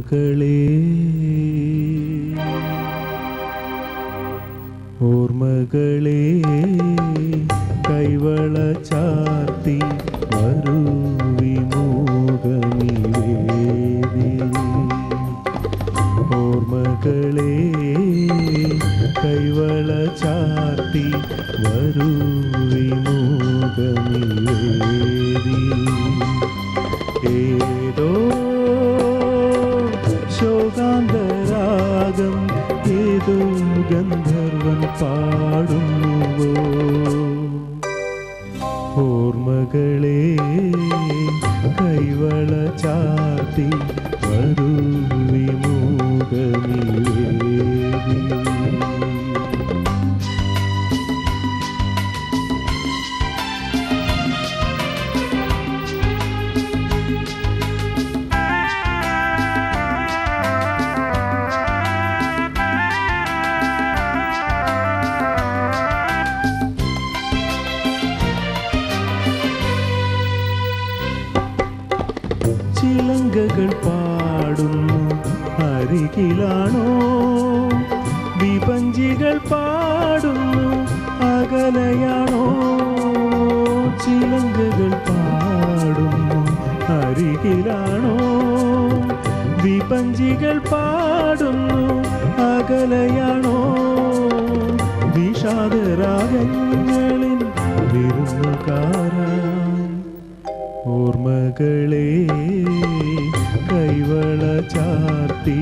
ഓർമ്മകളെ ഓർമ്മകളെ കൈവള ചാർത്തി വരൂ വിമോഹമിവേദി ഓർമ്മകളെ കൈവള ചാർത്തി വരൂ ശോകാന്തരാഗം ഏതോ ഗന്ധർവൻ പാടുന്നുവോ? ഓർമ്മകളെ കൈവള ചാർത്തി വരൂ ചിലങ്കകൾ പാടുന്നു. അരികിലാണോ? വിപഞ്ചികൾ പാടുന്നു. അകലയാണോ? ചിലങ്കകൾ പാടുന്നു. അരികിലാണോ? വിപഞ്ചികൾ പാടുന്നു. അകലയാണോ? വിഷാദരാഗങ്ങളിൽ വിരുന്നുകാരാ. ഓർമ്മകളെ കൈവള ചാർത്തി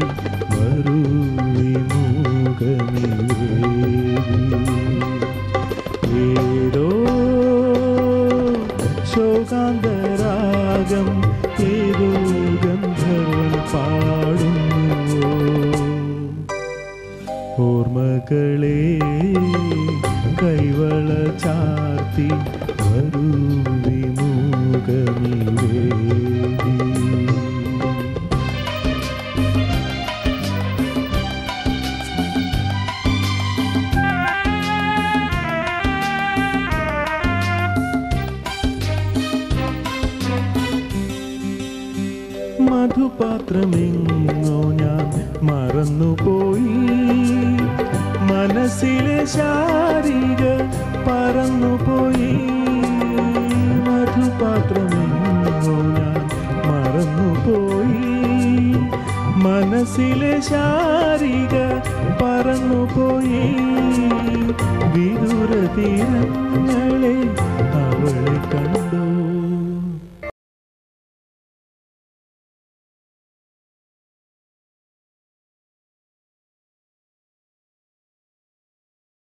വരൂ വിമുഖമിവേദി ഏതോ ശോകാന്തരാഗം ഏതോ ഗന്ധർവൻ പാടുന്നു ഓർമ്മകളെ കൈവള ചാർത്തി വരൂ മധുപാത്രമെങ്ങോ ഞാൻ മറന്നുപോയി. മനസ്സിലെ ശാരീര പറന്നുപോയി. മധുപാത്രമെങ്ങോ ഞാൻ മറന്നുപോയി. മനസ്സിലെ ശാരിക പറന്നുപോയി. വിദൂര തീരങ്ങളെ അവളെ കണ്ടു.